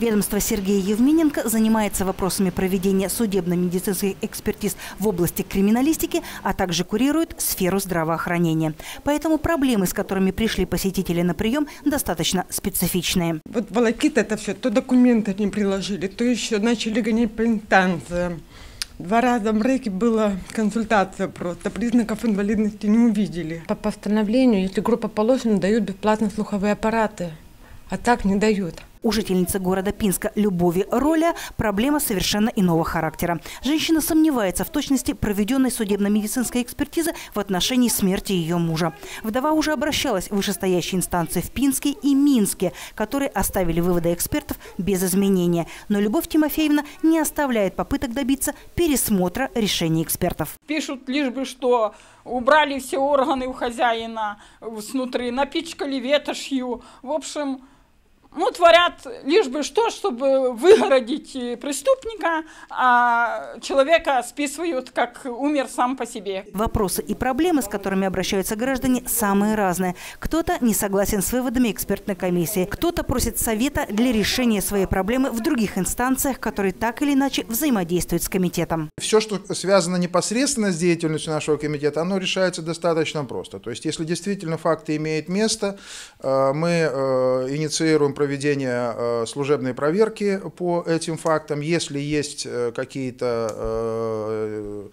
Ведомство Сергея Евмененко занимается вопросами проведения судебно-медицинских экспертиз в области криминалистики, а также курирует сферу здравоохранения. Поэтому проблемы, с которыми пришли посетители на прием, достаточно специфичные. Вот волокит это все, то документы не приложили, то еще начали гонять по инстанциям. Два раза в РЭКе была консультация просто, признаков инвалидности не увидели. По постановлению, если группа положена, дают бесплатно слуховые аппараты, а так не дают. У жительницы города Пинска Любови Роля проблема совершенно иного характера. Женщина сомневается в точности проведенной судебно-медицинской экспертизы в отношении смерти ее мужа. Вдова уже обращалась в вышестоящие инстанции в Пинске и Минске, которые оставили выводы экспертов без изменения. Но Любовь Тимофеевна не оставляет попыток добиться пересмотра решений экспертов. Пишут лишь бы, что убрали все органы у хозяина снутри, напичкали ветошью. В общем, ну, творят лишь бы что, чтобы выгородить преступника, а человека списывают, как умер сам по себе. Вопросы и проблемы, с которыми обращаются граждане, самые разные. Кто-то не согласен с выводами экспертной комиссии, кто-то просит совета для решения своей проблемы в других инстанциях, которые так или иначе взаимодействуют с комитетом. Все, что связано непосредственно с деятельностью нашего комитета, оно решается достаточно просто. То есть, если действительно факты имеют место, э, мы э, инициируем проведения э, служебной проверки по этим фактам. Если есть э, какие-то э,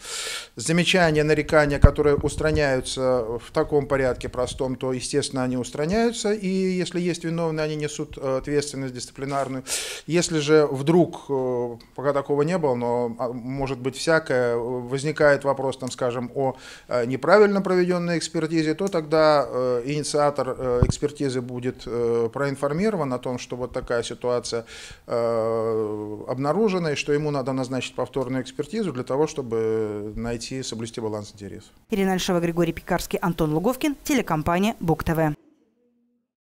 замечания, нарекания, которые устраняются в таком порядке простом, то, естественно, они устраняются. И если есть виновные, они несут ответственность дисциплинарную. Если же вдруг, пока такого не было, но а, может быть всякое, возникает вопрос, там, скажем, о неправильно проведенной экспертизе, то тогда инициатор экспертизы будет проинформирован о том, что вот такая ситуация э, обнаружена, и что ему надо назначить повторную экспертизу для того, чтобы найти, соблюсти баланс интересов. Ирина Альшева, Григорий Пекарский, Антон Луговкин, телекомпания Бук ТВ.